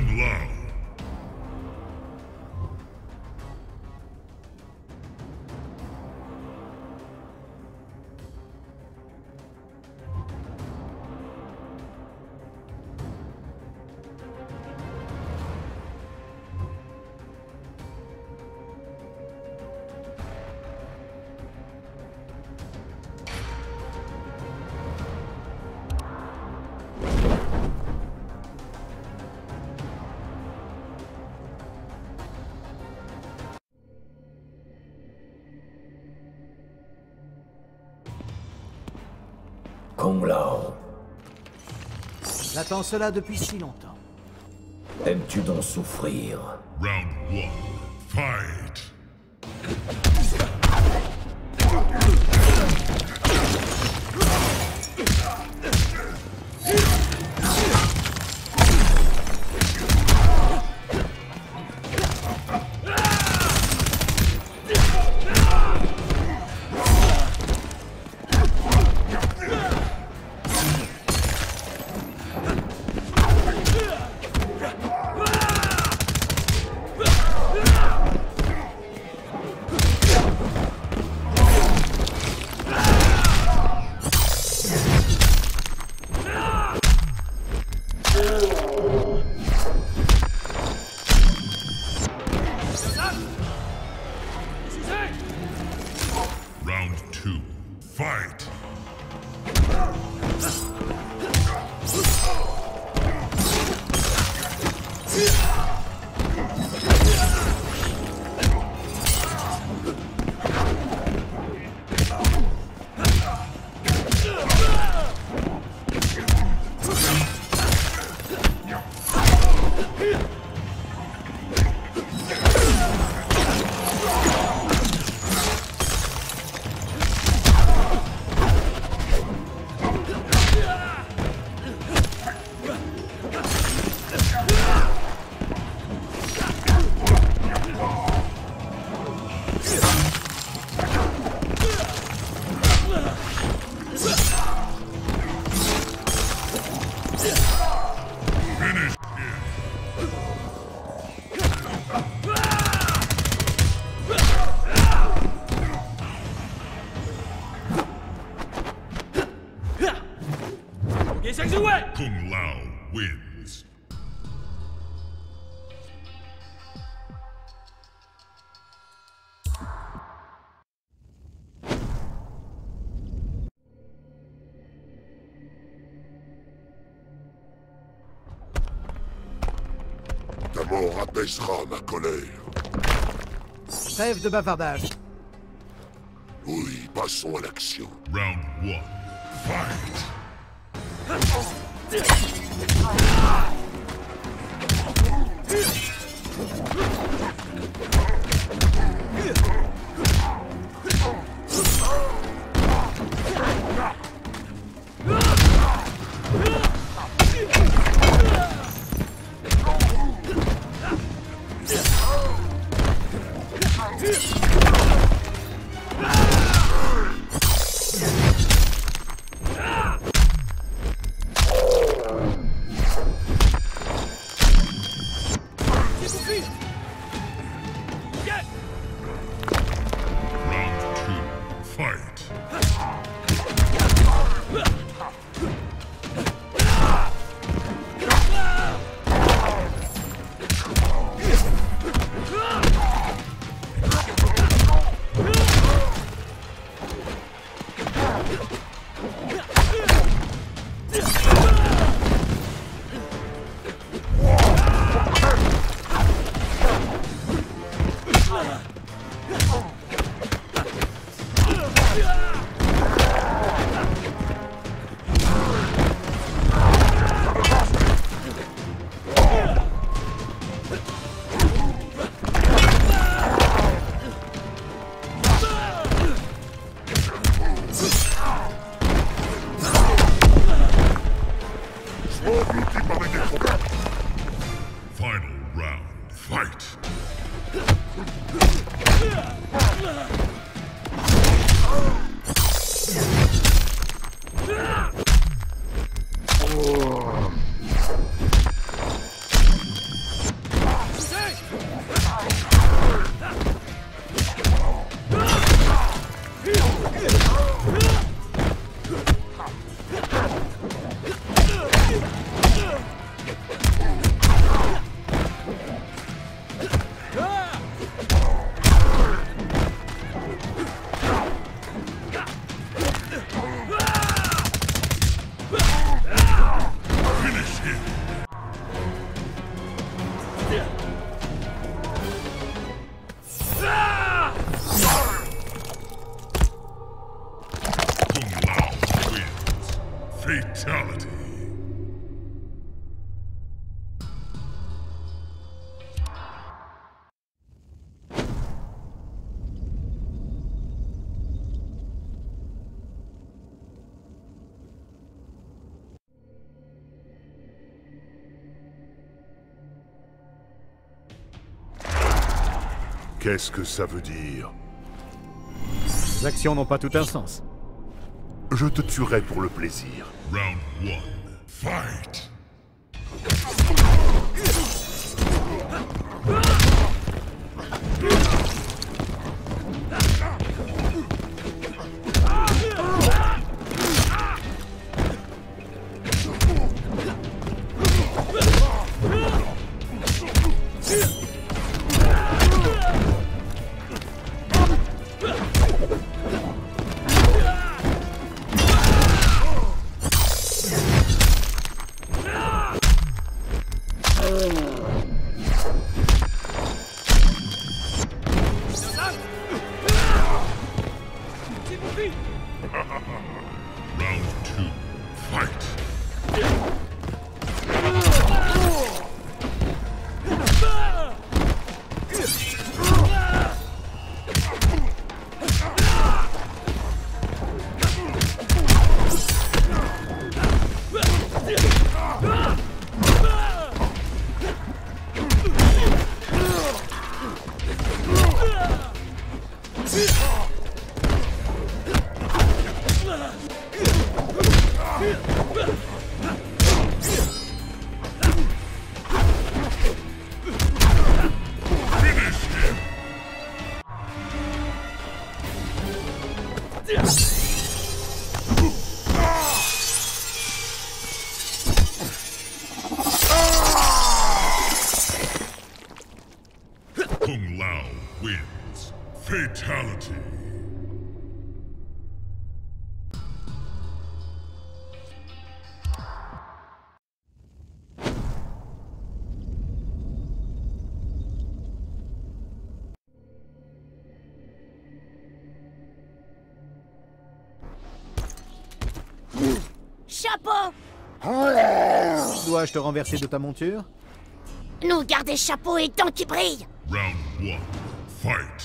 Kung Lao. Kung Lao, J'attends cela depuis si longtemps. aimes-tu donc souffrir? Round one. Fight. Kung Lao wins. Ta mort apaisera ma colère. Trêve de bavardage. Oui, passons à l'action. Round one. Fight. Round Qu'est-ce que ça veut dire Les actions n'ont pas tout un sens. Je te tuerai pour le plaisir. Round one. Fight! Chapeau Dois-je te renverser de ta monture? Nous garder chapeau et dents qui brillent Round one. Fight!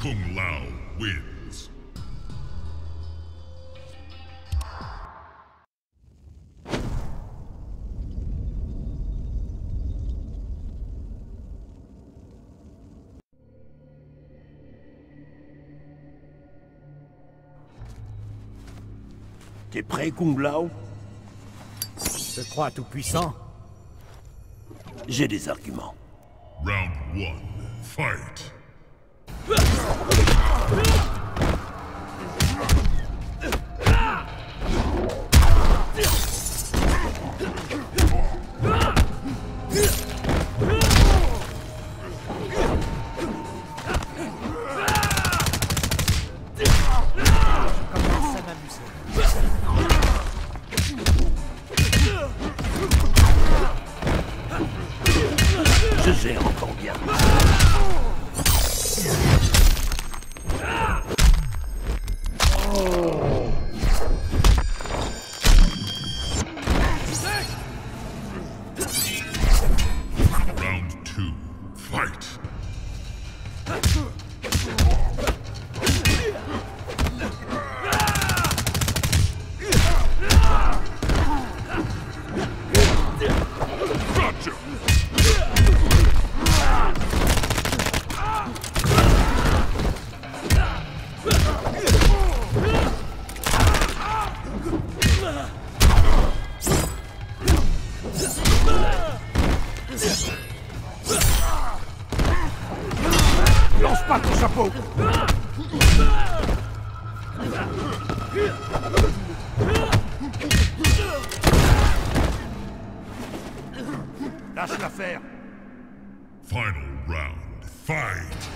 Kung Lao wins. T'es prêt, Kung Lao Je crois tout puissant. J'ai des arguments. Round one. Fight! Gère encore bien. Lance pas ton chapeau Lâche l'affaire Final round. Fight!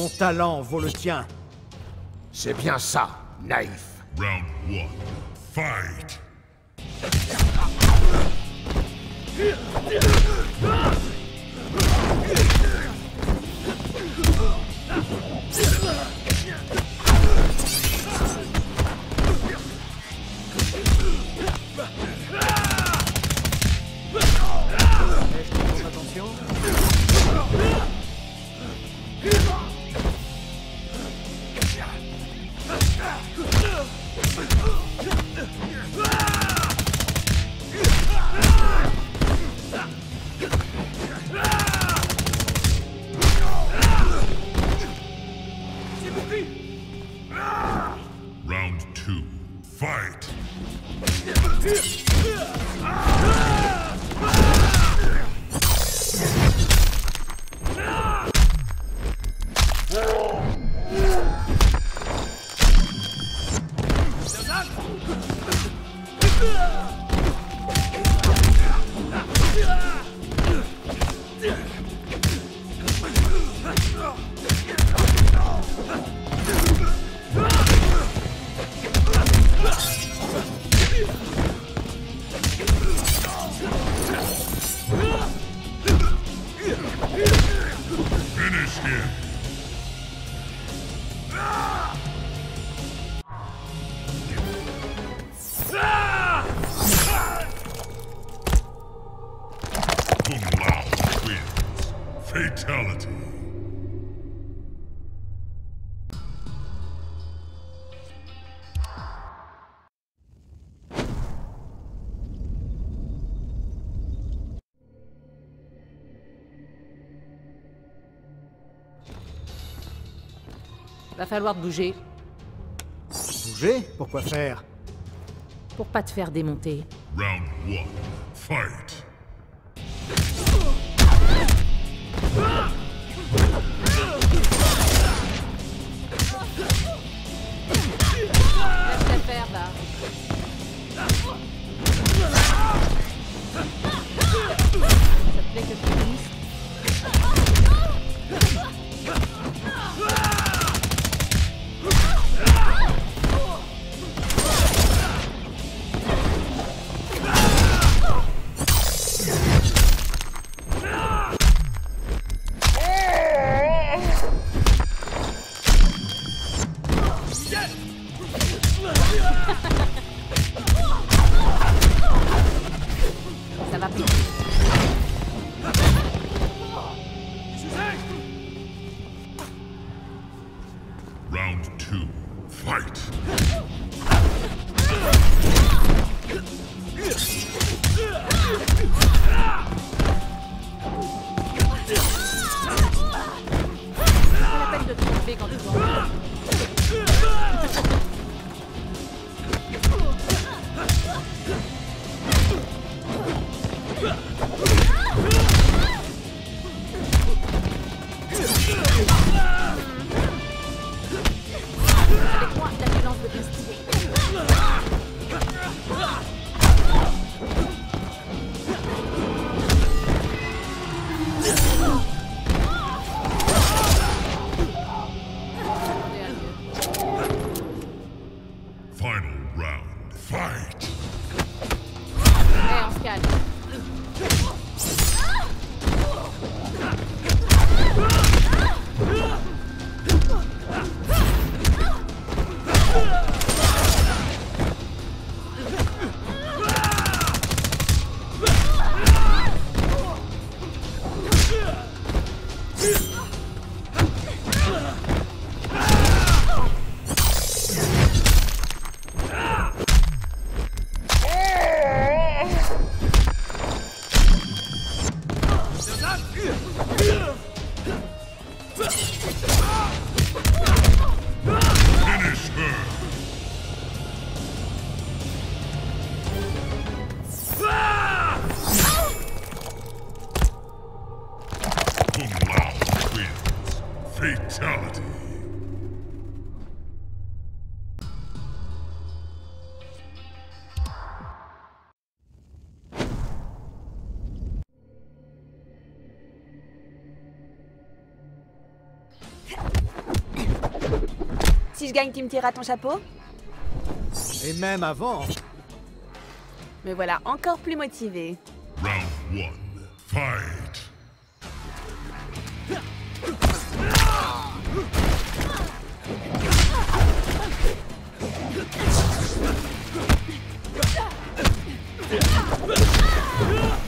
Mon talent vaut le tien. C'est bien ça, naïf. Round one. Fight! Falloir te bouger Bouger? Pourquoi faire? Pour pas te faire démonter. Round one. Fight! big on the ball. Si je gagne, tu me tireras ton chapeau Et même avant, Me voilà encore plus motivée. Round one. Fight! Round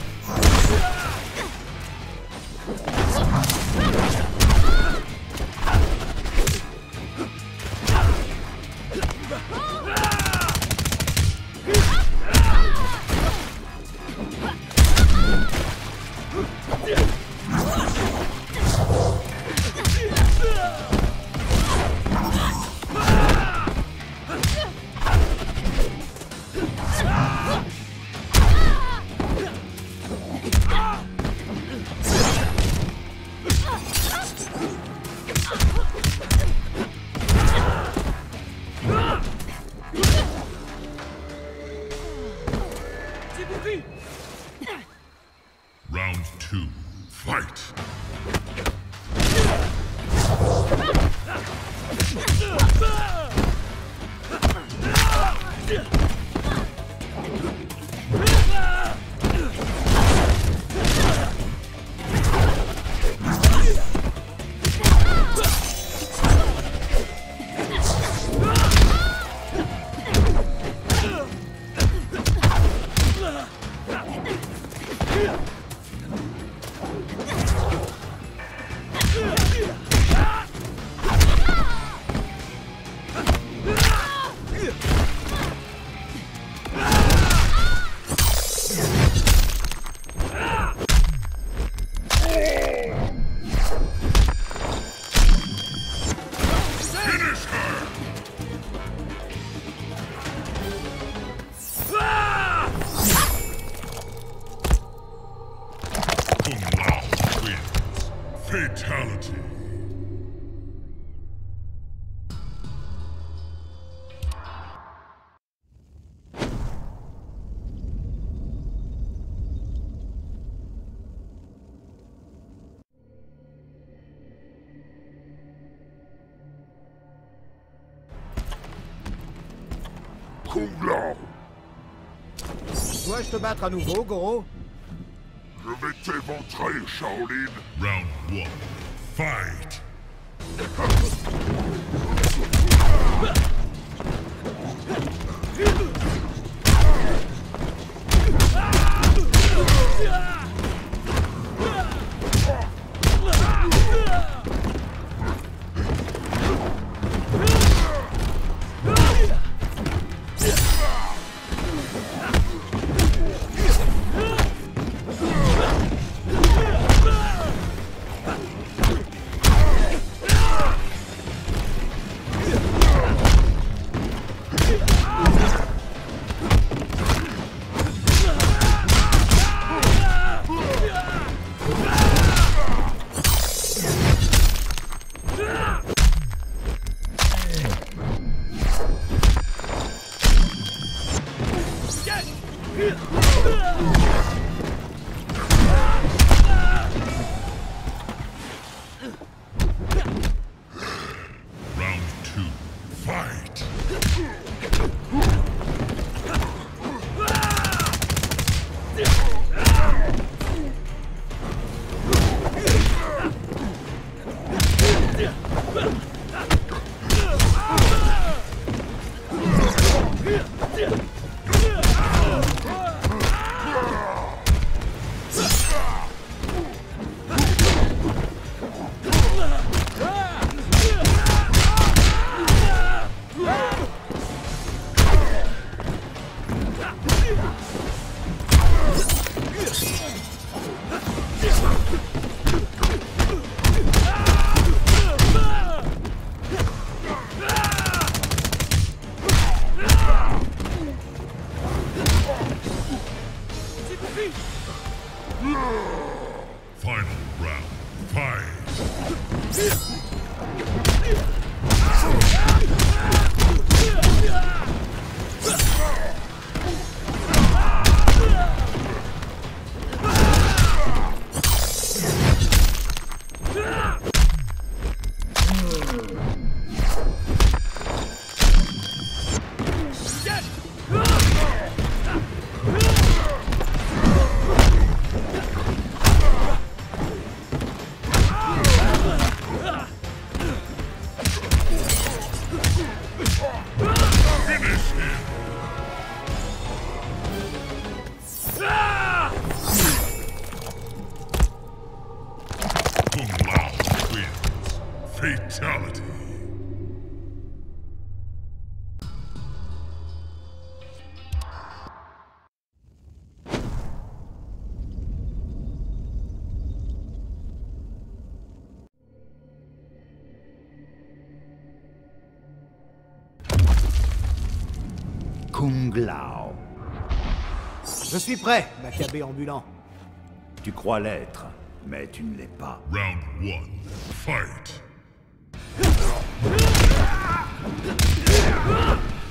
dois-je te battre à nouveau, Goro je vais t'éventrer, Shaolin. Round one. Fight! Yeah. Je suis prêt, Maccabée ambulant. Tu crois l'être, mais tu ne l'es pas. Round one. Fight!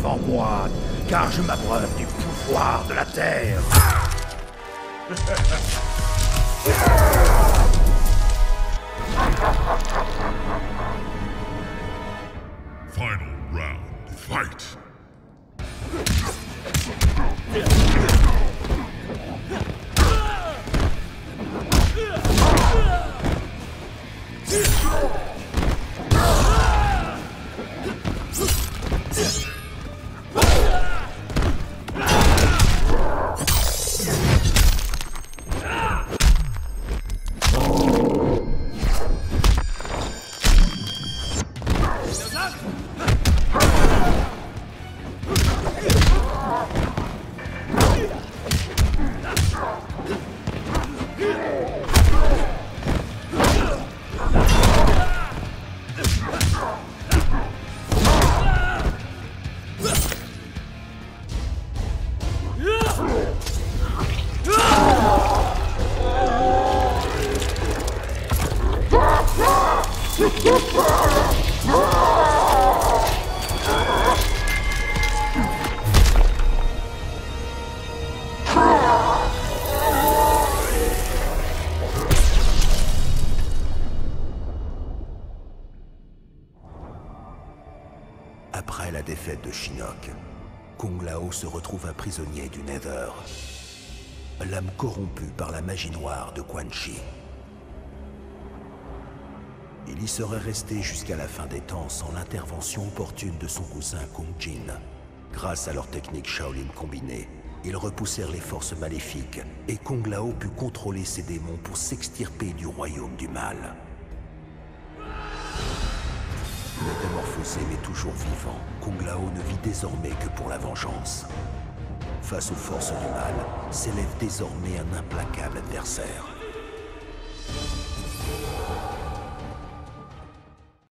devant moi, car je m'abreuve du pouvoir de la terre. Shinnok, Kung Lao se retrouve un prisonnier du Nether. L'âme corrompue par la magie noire de Quan Chi. Il y serait resté jusqu'à la fin des temps sans l'intervention opportune de son cousin Kung Jin. Grâce à leur technique Shaolin combinée, ils repoussèrent les forces maléfiques et Kung Lao put contrôler ses démons pour s'extirper du royaume du mal. Mais toujours vivant, Kung Lao ne vit désormais que pour la vengeance. Face aux forces du mal, s'élève désormais un implacable adversaire.